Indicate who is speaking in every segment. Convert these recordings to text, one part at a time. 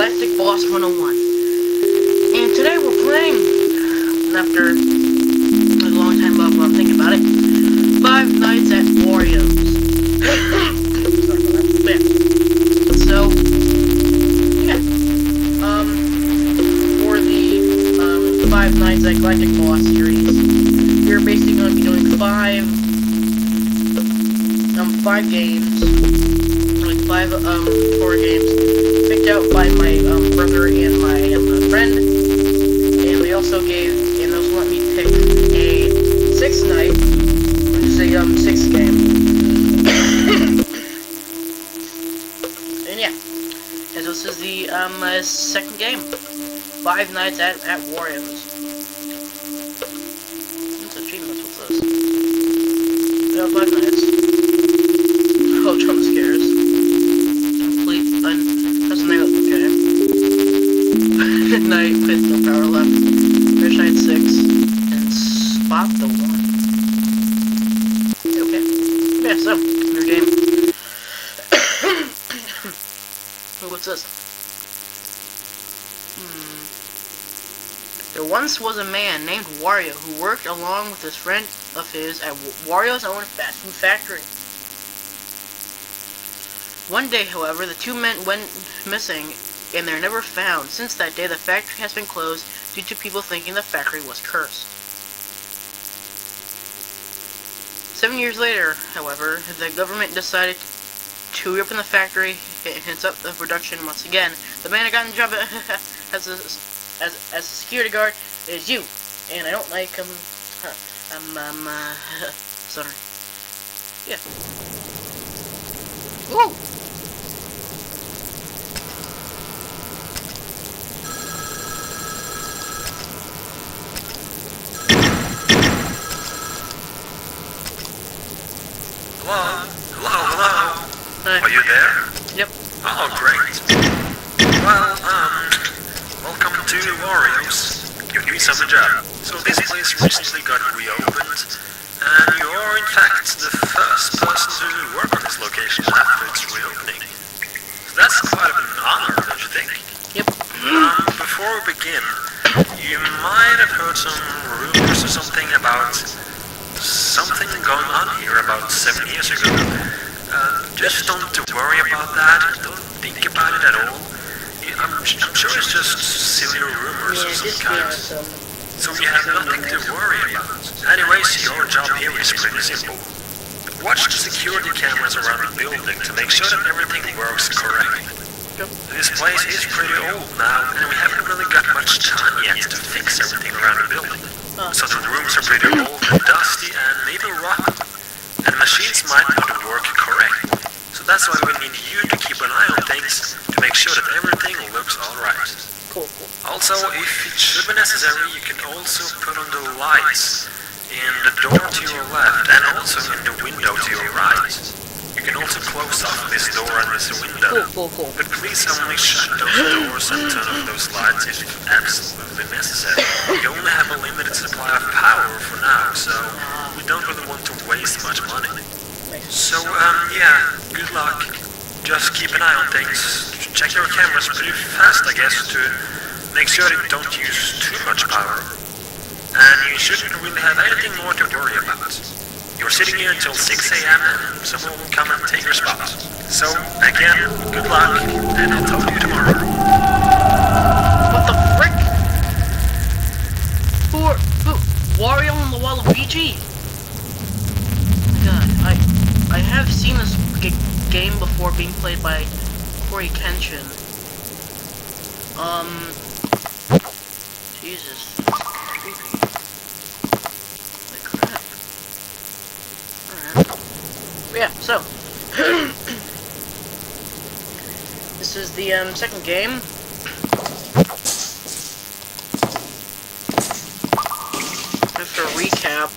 Speaker 1: Galactic Boss 101. And today we're playing, after a long time of um, thinking about it, Five Nights at Wario's. So, yeah. Um, for the um, Five Nights at Galactic Boss series, we're basically going to be doing five, um, five games, like five um horror games picked out by my um, brother and my friend, and they also gave and also let me pick a sixth night, which is a um sixth game. and yeah, and this is the um uh, second game, Five Nights at at? What's this? Five Nights. Oh, night with no power left. Finish night six and spot the one. Okay. Yeah, so your game. What's this? Hmm. There once was a man named Wario who worked along with his friend of his at Wario's own fast food factory. One day, however, the two men went missing and they're never found. Since that day, the factory has been closed due to people thinking the factory was cursed. Seven years later, however, the government decided to reopen the factory and up the production once again. The man who got the job as a, as, as a security guard is you, and I don't like him. Um, um, uh, sorry. Yeah. Ooh!
Speaker 2: Hello? Hello, hello?
Speaker 1: Hi.
Speaker 2: Are you there?
Speaker 1: Yep.
Speaker 2: Oh, great. Well, um, welcome to Wario's. You need some job. So this place recently got reopened, and you're in fact the first person to work on this location after its reopening. So that's quite of an honor, don't you think?
Speaker 1: Yep.
Speaker 2: Um, before we begin, you might have heard some rumors or something about something going on here about seven years ago. Uh, just don't worry about that. Don't think about it at all. I'm, I'm sure it's just silly rumors of some kind. So you have nothing to worry about. Anyways, your job here is pretty simple. Watch the security cameras around the building to make sure that everything works correctly. This place is pretty old now, and we haven't really got much time yet to fix everything around the building. So the rooms are pretty old and dusty and maybe rotten. Machines might not work correctly. So that's why we need you to keep an eye on things to make sure that everything looks alright.
Speaker 1: Cool, cool.
Speaker 2: Also, if it should be necessary, you can also put on the lights in the door to your left and also in the window to your right. You can also close off this door and this window.
Speaker 1: cool, cool.
Speaker 2: But please only shut those doors and turn off those lights if absolutely necessary. we only have a limited supply of power for now, so we don't really want to waste much money. So, um, yeah, good luck. Just keep an eye on things. Check your cameras pretty fast, I guess, to make sure they don't use too much power. And you shouldn't really have anything more to worry about. You're sitting here until 6 a.m. and someone will come and take your spot. So, again, good luck, and I'll talk to you tomorrow.
Speaker 1: What the frick? Who are who? Wario and Waluigi? Oh my god, I I have seen this game before being played by Cory Kenshin. Um, Jesus, creepy. Holy crap. Alright. Yeah, so this is the um second game. Just a recap.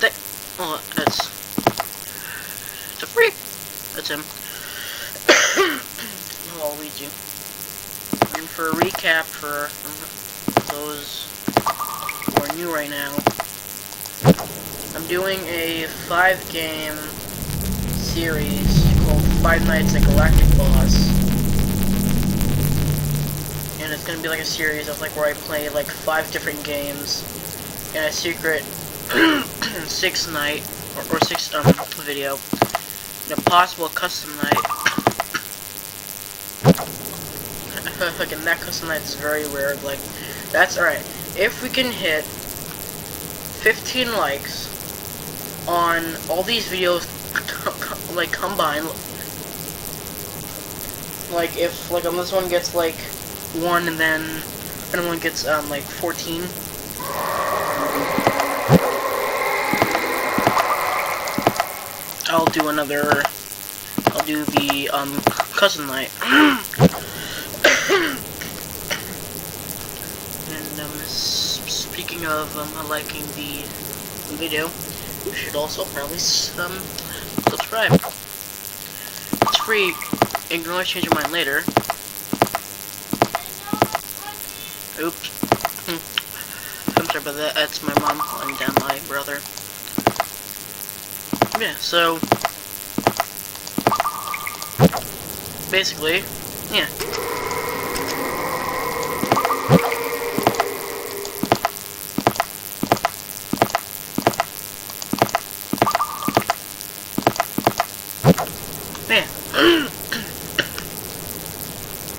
Speaker 1: What? Oh, that's. It's a freak. That's him. I'll read you. And for a recap for those who are new right now, I'm doing a five game series called Five Nights at Galactic Boss. And it's gonna be like a series of like where I play like five different games in a secret six night or, or six um video, and a possible custom night. Again, that custom night is very rare. Like, that's alright. If we can hit 15 likes on all these videos, like combined, like if like on this one gets like one, and then another one gets um like 14. I'll do another. I'll do the um cousin night. and um, speaking of um, liking the video, should also probably um subscribe. It's free. and You can always change your mind later. Oops. I'm sorry about that. That's my mom and uh, my brother. Yeah, so basically. Yeah.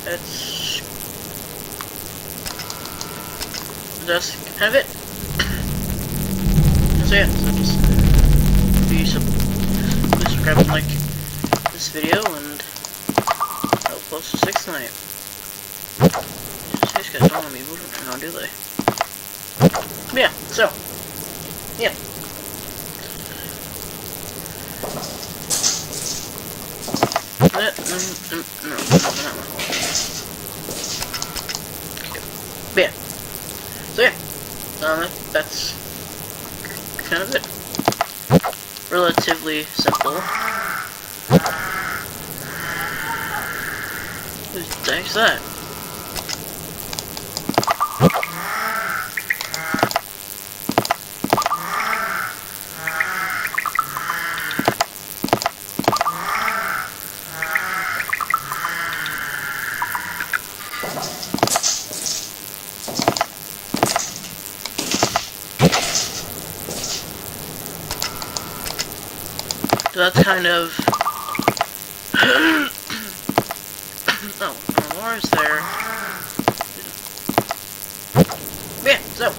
Speaker 1: That's that's kind of it. So yeah, so just be sub please subscribe and like this video and I'll post the sixth night. These guys don't want me moving around, do they? But yeah, so yeah. Uh, mm, mm, no, no, no, no. Okay. Yeah. So yeah. Um, that's kind of it. Relatively simple. Who that? So that's kind of. oh, There. Yeah, so.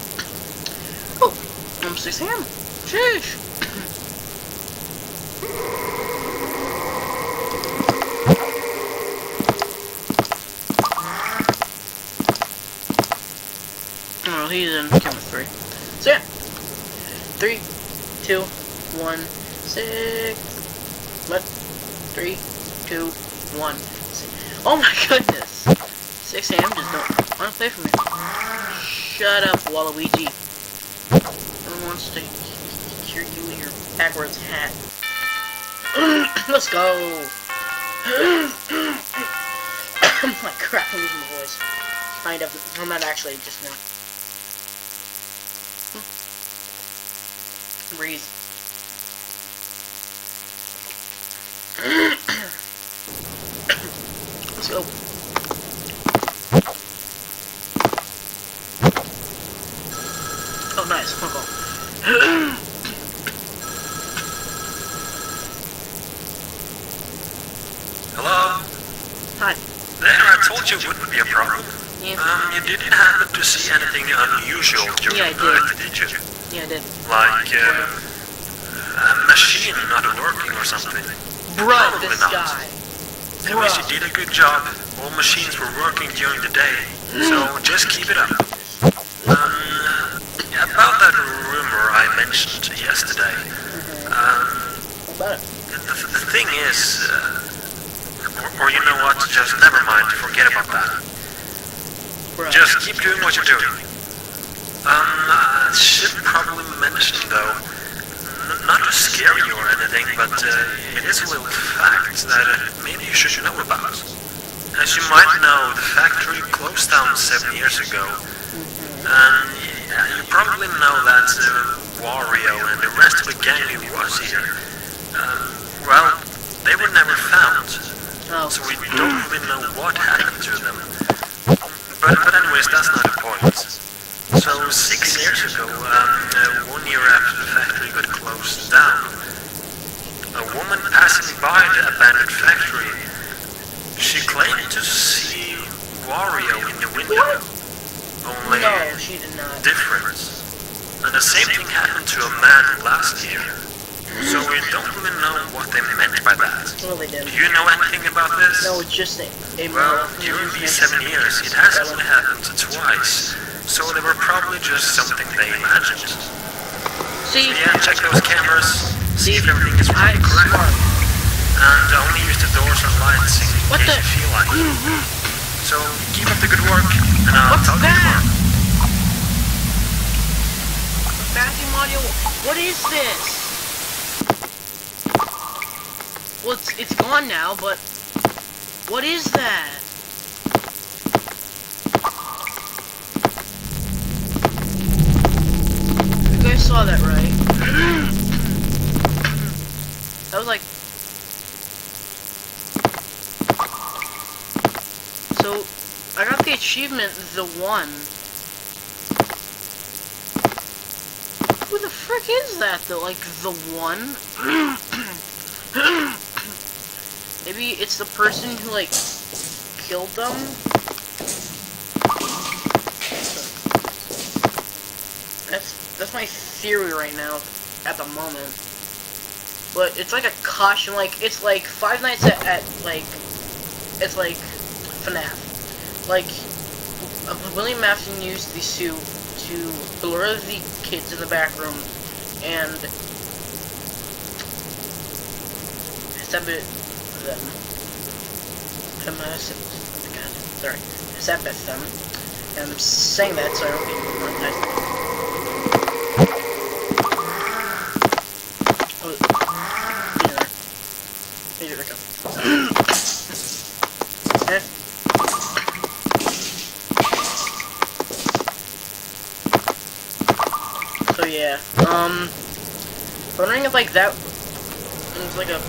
Speaker 1: Oh, I'm 6 a.m. Sheesh. Oh, he's in camera 3. So yeah. Three, two, one, six. What? Three, two, one. Six. Oh my goodness! 6 a.m. just don't want to play for me. Shut up, Waluigi. No one wants to hear you in your backwards hat. Let's go! my crap, I'm losing my voice. Kind of. I'm not actually, just now. Breathe. Let's. Oh, nice. Phone call.
Speaker 2: Hello?
Speaker 1: Hi.
Speaker 2: There, I told you it wouldn't be a problem.
Speaker 1: Yeah.
Speaker 2: Um, you didn't happen to see anything unusual during
Speaker 1: Yeah,
Speaker 2: night,
Speaker 1: did.
Speaker 2: did you?
Speaker 1: Yeah, I did.
Speaker 2: Like, uh, a machine not working or something.
Speaker 1: Bro,
Speaker 2: Probably
Speaker 1: this
Speaker 2: not.
Speaker 1: guy.
Speaker 2: Anyways, you did a good job. All machines were working during the day, so just keep it up. Um, about that rumor I mentioned yesterday. Um, the, the thing is, uh, or, or you know what, just never mind, forget about that. Just keep doing what you're doing. Um, I should probably mention though, not to scare you or anything, but uh, it is a little fact that uh, maybe you should know about. As you might know, the factory closed down seven years ago, and yeah, you probably know that uh, Wario and the rest of the gang who was here, um, well, they were never found.
Speaker 1: Oh,
Speaker 2: So we don't really know what happened to them. But, but anyways, that's not the point. So six years ago, um, uh, one year after the factory got closed down, a woman passing by the abandoned factory, she claimed to see Wario in the window.
Speaker 1: What?
Speaker 2: Only
Speaker 1: No, she did not.
Speaker 2: different. And the same thing happened to a man last year. So we don't even know what they meant by that.
Speaker 1: No, they didn't.
Speaker 2: Do you know anything about this?
Speaker 1: No, it's just a, a
Speaker 2: Well, during these seven years, it has only happened twice. So they were probably just something they imagined.
Speaker 1: See,
Speaker 2: Yeah, check those cameras, see if everything is really correct.
Speaker 1: smart.
Speaker 2: And uh, only use the doors and lights in
Speaker 1: What
Speaker 2: case
Speaker 1: the-
Speaker 2: you feel like it. Mm-hmm. So keep up the good work, and I'll
Speaker 1: What's
Speaker 2: talk to you
Speaker 1: that?
Speaker 2: tomorrow.
Speaker 1: Vacuum audio. What is this? Well, it's, it's gone now, but what is that? You guys saw that, right? That was like. So, I got the achievement, the one. Who the frick is that though? Like the one? Maybe it's the person who like killed them? That's that's my theory right now at the moment. But it's like a caution, like it's like Five Nights at, at like it's like FNAF. Like William Afton used the suit to blur the kids in the back room and Sabit them. Oh my god, sorry. Sabit them. And I'm saying that so I don't get monetized. Oh, yeah. Here we go. Eh. So um, wondering if like that is like a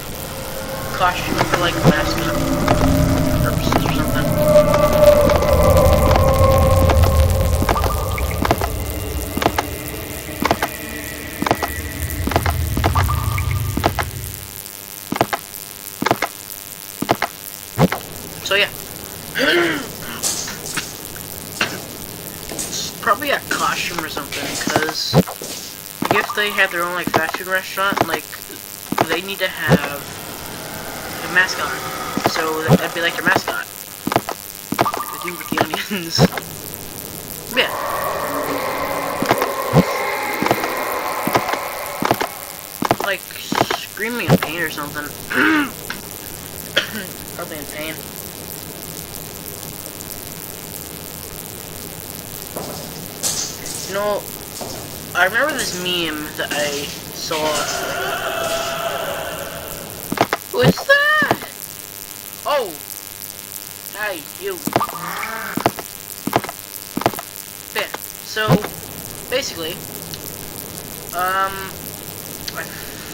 Speaker 1: costume for like mascot purposes or something. So yeah. Probably a costume or something, because if they have their own like fast food restaurant, like they need to have a mascot. So that'd be like their mascot. They do with the onions. yeah. Like screaming in pain or something. Probably in pain. You know, I remember this meme that I saw. Who is that? Oh! Hey, you. Yeah, so, basically, um, I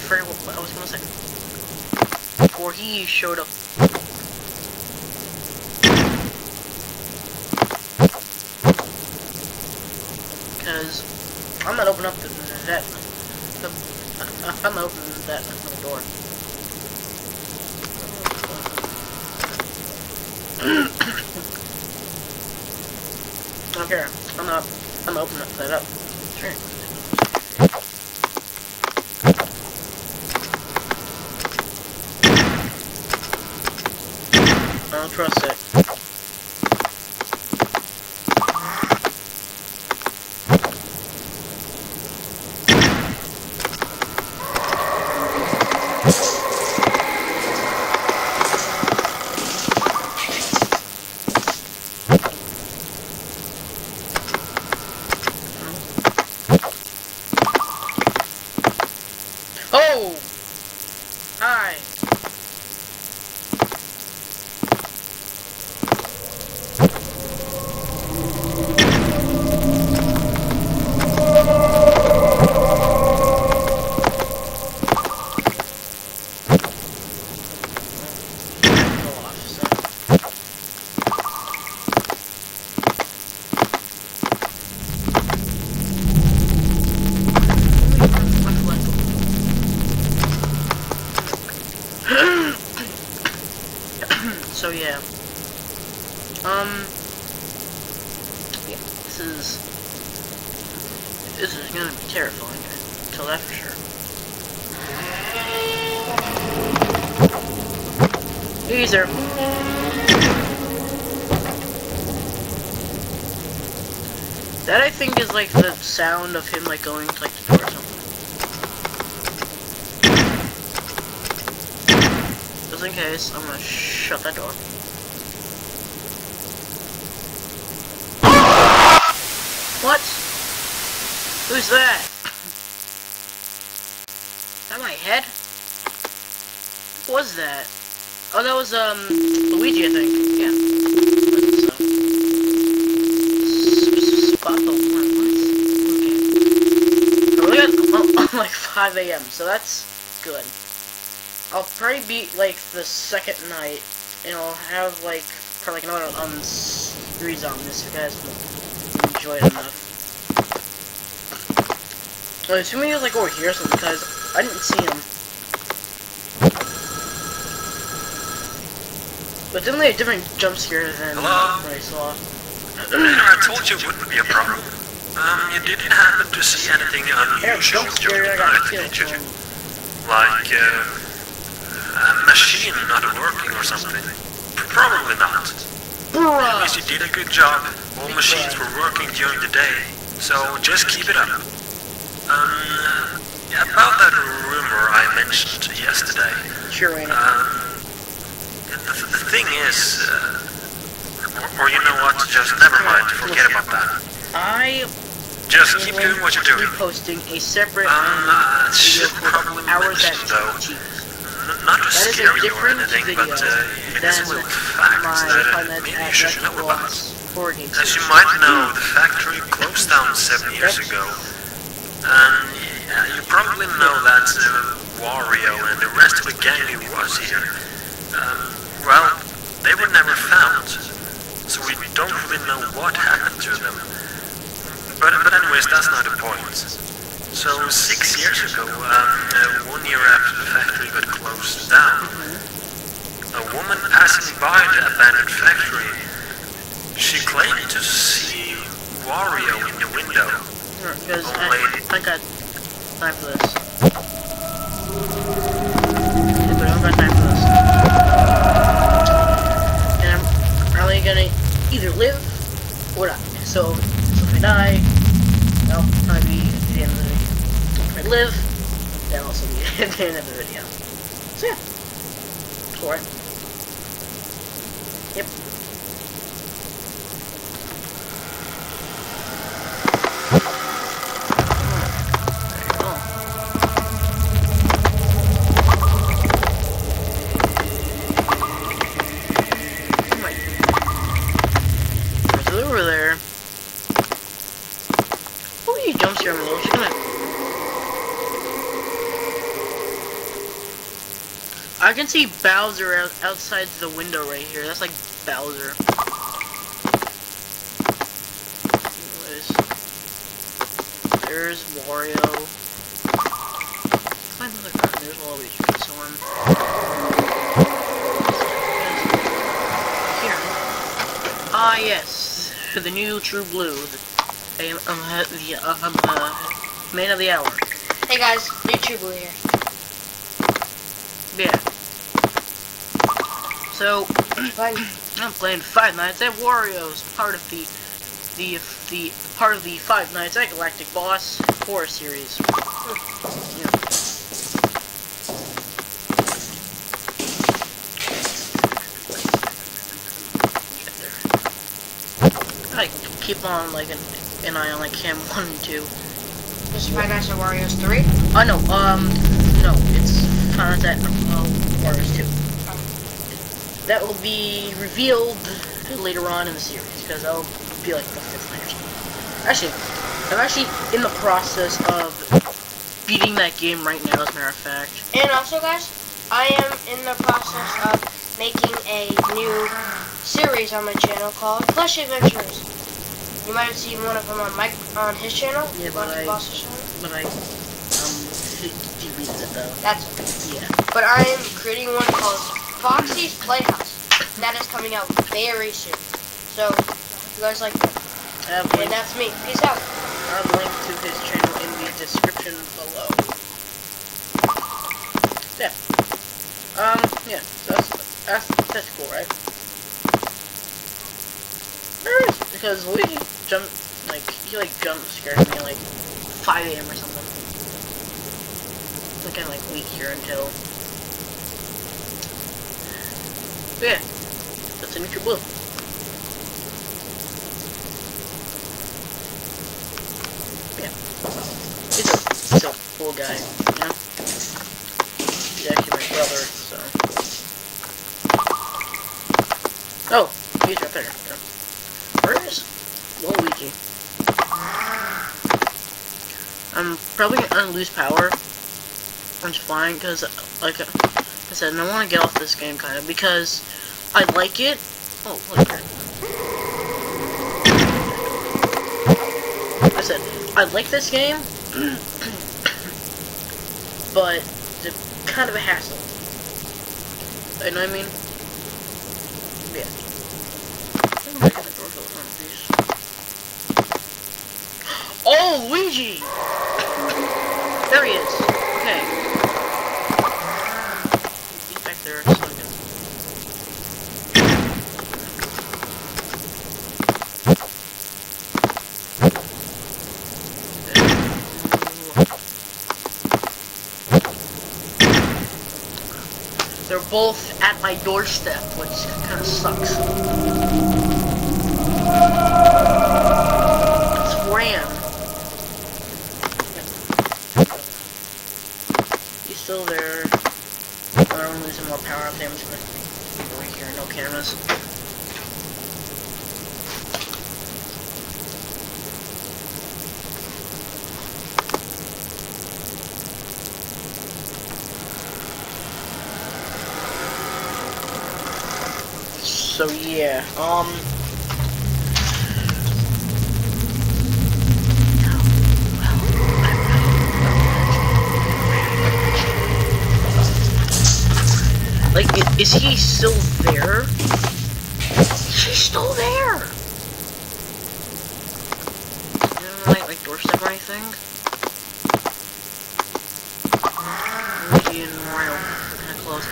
Speaker 1: forget what I was gonna say. Before he showed up. Because I'm not opening up the, that. The, I'm not opening that door. Okay, I'm not. I'm opening up that up. Sure. I don't trust it. Sound of him like going to like the door or something. Just in case, I'm gonna shut that door. What? Who's that? Is that my head? What was that? Oh, that was, um, Luigi, I think. Yeah. 5 a.m., so that's good. I'll probably beat, like, the second night, and I'll have, like, probably like another, um, series on this if you guys will enjoy it enough. Well, assuming he was, like, over here or something, because I didn't see him. But definitely a different jump scare than
Speaker 2: Hello?
Speaker 1: what I saw.
Speaker 2: I told you it wouldn't be a problem. Um, you didn't happen to see anything unusual during
Speaker 1: scare, I
Speaker 2: the
Speaker 1: got
Speaker 2: night, did you? Like, uh, a machine not working or something? Probably not. At least you did a good job. All machines were working during the day, so just keep it up. Um, about that rumor I mentioned yesterday.
Speaker 1: Sure,
Speaker 2: Um, the, the thing is, uh, or, or you know what? Just never mind. Forget about that.
Speaker 1: I
Speaker 2: Just keep doing what you're doing.
Speaker 1: posting a separate
Speaker 2: Um, uh,
Speaker 1: video
Speaker 2: probably
Speaker 1: hours at
Speaker 2: though, not to
Speaker 1: That
Speaker 2: scare you or anything,
Speaker 1: video
Speaker 2: but uh, it
Speaker 1: than
Speaker 2: is a little fact that uh, maybe you should know about.
Speaker 1: Lost horror game
Speaker 2: As you might know, the factory closed down seven years ago. And yeah, you probably know that uh, Wario and the rest of the gang who was here, um, well, they were never found. So we don't really know what happened to them. But, but anyways, that's not the point. So six years ago, um, uh, one year after the factory got closed down, a woman passing by the abandoned factory she claimed to see Wario in the window.
Speaker 1: Because
Speaker 2: Oh,
Speaker 1: I. I got time for this. Yeah, but I don't got time be Bowser out, outside the window right here. That's like Bowser. Anyways. There's Wario. Find another card. There's Waluigi. So I'm here. Ah yes, the new True Blue. I am um, uh, the uh, um, uh, man of the hour.
Speaker 3: Hey guys, new True Blue here.
Speaker 1: Yeah. So I'm playing Five Nights at Wario's, part of the the the part of the Five Nights at Galactic Boss horror series. Yeah. I keep on like an, an eye on like cam one and two.
Speaker 3: This is Five Nights at Wario's 3.
Speaker 1: Oh no, um, no, it's Five Nights at uh, Wario's two. That will be revealed later on in the series because I'll be like the fifth something. Actually, I'm actually in the process of beating that game right now, as a matter of fact.
Speaker 3: And also guys, I am in the process of making a new series on my channel called Plush Adventures. You might have seen one of them on Mike on his channel.
Speaker 1: Yeah, but I-
Speaker 3: channel.
Speaker 1: But I um deleted it though.
Speaker 3: That's okay.
Speaker 1: Yeah.
Speaker 3: But I am creating one called Foxy's Playhouse. that is coming out very soon. So, if you guys like that. And that's me. Peace out.
Speaker 1: I have link to his channel in the description below. Yeah. Um, yeah, so that's, that's, that's cool, right? Is, because Luigi jump like, he, like, jump scared me, like, 5 a.m. or something. I'm kind of, like, weak here until... Yeah, that's a neutral blue. He's a, he's a cool guy, you know? He's actually my brother, so... Oh, he's right there. Yeah. Where is Luigi? I'm probably gonna lose power, which is flying, because, like I said, I want to get off this game, kind of, because I like it. Oh, look here. I said, I like this game, but it's kind of a hassle. You know what I mean? Yeah. Oh, Luigi! There he is. Okay. He's back there, so I can... They're both at my doorstep, which kind of sucks. It's 4 a.m. He's still there. I don't lose any more power up there. I'm just gonna go right here, no cameras. So yeah, um. Like, is he still there? He's still there! You know, like, like doorstep or anything? Luigi and kinda close.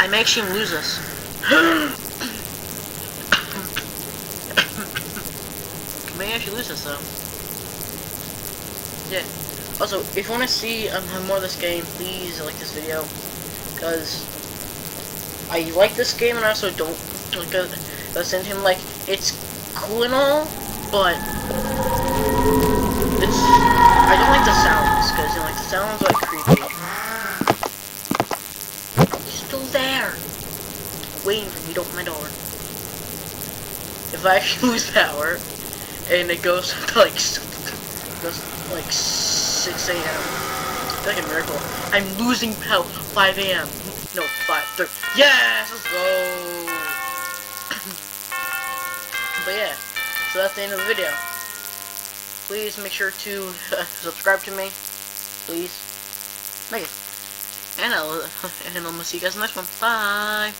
Speaker 1: I may actually lose this. actually lose this though. Yeah. Also, if you want to see um, more of this game, please like this video, because I like this game and I also don't like uh, listen to him. Like it's cool and all, but it's I don't like the sounds because you know, like the sounds are like creepy. He's still there, waiting for me to open my door. If I actually lose power, and it goes to like goes to, like 6 a.m. Like a miracle. I'm losing power 5 a.m. No, 5 30. Yes, let's go. but yeah, so that's the end of the video. Please make sure to subscribe to me. Please. Make it. And I'll, and I'll see you guys in the next one. Bye.